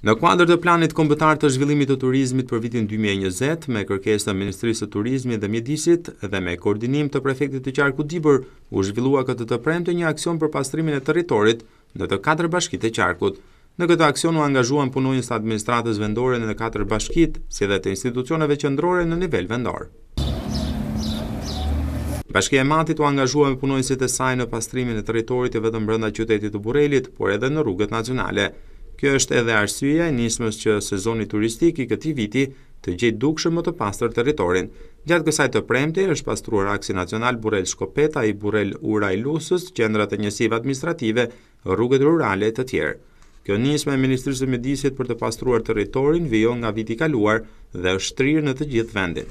Në kuadër të planit kombëtar të zhvillimit të turizmit për vitin 2020, me kërkesë të Ministrisë së Turizmit dhe Mjedisit dhe me koordinim të prefektit të Qarkut Dibër, u zhvillua këtë të premte një aksion për pastrimin e territorit në të katër bashkitë e Qarkut. Në këtë aksion u angazhuan punonjës të administratës vendore në katër bashkitë, si dhe të institucioneve qendrore në nivel vendor. Bashkia e Matit u angazhua me punonjësit e saj në pastrimin e territorit jo vetëm brenda qytetit të Burrelit, por edhe në rrugët nacionale. Kjo është edhe arsyeja e nismës që sezoni turistik i këtij viti të gjejë dukshëm më të pastër territorin. Gjatë kësaj të premte është pastruar aksi nacional Burrel-Shkopet, ai Burrel-Ura e Lusës, qendrat e njësive administrative rrugët rurale e të tjera. Kjo nismë e Ministrisë së Mjedisit për të pastruar territorin vijon nga viti i kaluar dhe është shtrirë në të gjithë vendin.